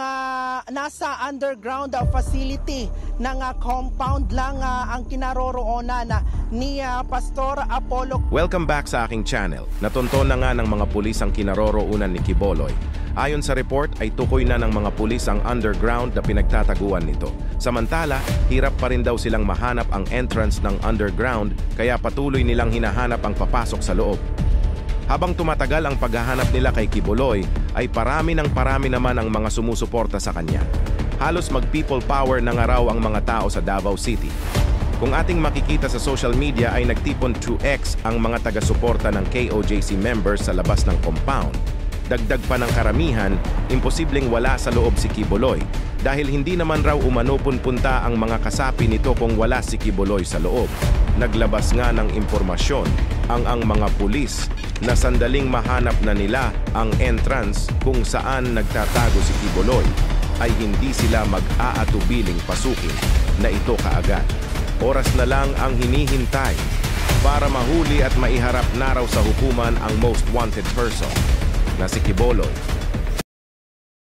ah, nasa underground ah, facility ng ah, compound lang ah, ang kinaroroonan ah, ni ah, Pastor Apollo Welcome back sa aking channel. Natunton na nga ng mga pulis ang kinaroroonan ni Kiboloy. Ayon sa report ay tukoy na ng mga pulis ang underground na pinagtataguan nito. Samantala, hirap pa rin daw silang mahanap ang entrance ng underground kaya patuloy nilang hinahanap ang papasok sa loob. Habang tumatagal ang paghahanap nila kay Kiboloy, ay parami ng parami naman ang mga sumusuporta sa kanya. Halos mag-people power na nga raw ang mga tao sa Davao City. Kung ating makikita sa social media ay nagtipon 2x ang mga taga-suporta ng KOJC members sa labas ng compound. Dagdag pa ng karamihan, imposibleng wala sa loob si Kiboloy dahil hindi naman raw umano punta ang mga kasapi nito kung wala si Kiboloy sa loob. Naglabas nga ng impormasyon ang ang mga pulis na sandaling mahanap na nila ang entrance kung saan nagtatago si Kiboloy ay hindi sila mag-aatubiling pasukin na ito kaagad. Oras na lang ang hinihintay para mahuli at maiharap na raw sa hukuman ang most wanted person na si Kiboloy